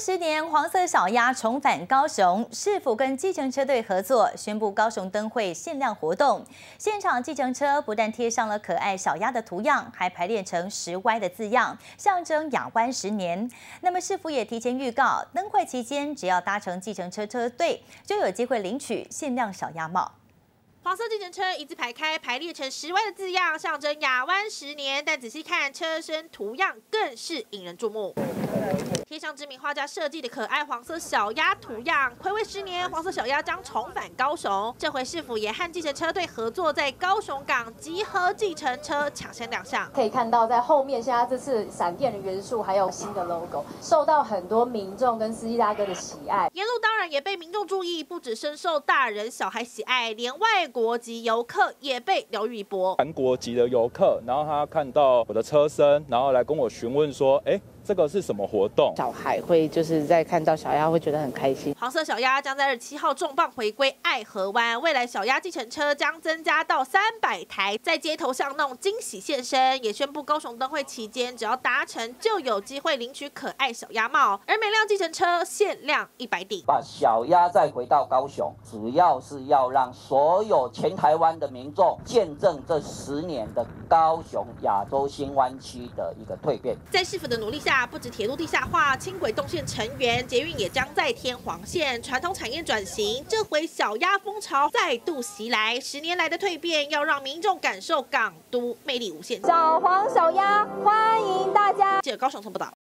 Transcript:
十年，黄色小鸭重返高雄，市府跟计程车队合作，宣布高雄灯会限量活动。现场计程车不但贴上了可爱小鸭的图样，还排列成十歪的字样，象征亚湾十年。那么市府也提前预告，灯会期间只要搭乘计程车车队，就有机会领取限量小鸭帽。黄色计程车一字排开，排列成十歪的字样，象征亚湾十年。但仔细看车身图样，更是引人注目。贴上知名画家设计的可爱黄色小鸭图样，暌违十年，黄色小鸭将重返高雄。这回市府也和计程车队合作，在高雄港集合计程车抢先亮相。可以看到，在后面现在这次闪电的元素，还有新的 logo，受到很多民众跟司机大哥的喜爱。沿路当然也被民众注意，不止深受大人小孩喜爱，连外国籍游客也被疗愈一波。韩国籍的游客，然后他看到我的车身，然后来跟我询问说：“哎。”这个是什么活动？小孩会就是在看到小鸭会觉得很开心。黄色小鸭将在二十七号重磅回归爱河湾，未来小鸭计程车将增加到三百台，在街头巷弄惊喜现身。也宣布高雄灯会期间，只要达成就有机会领取可爱小鸭帽，而每辆计程车限量一百顶。把小鸭再回到高雄，主要是要让所有全台湾的民众见证这十年的高雄亚洲新湾区的一个蜕变。在市府的努力下。不止铁路地下化、轻轨动线成员，捷运也将在天黄线，传统产业转型。这回小鸭风潮再度袭来，十年来的蜕变，要让民众感受港都魅力无限。小黄小鸭，欢迎大家！记者高雄从报道。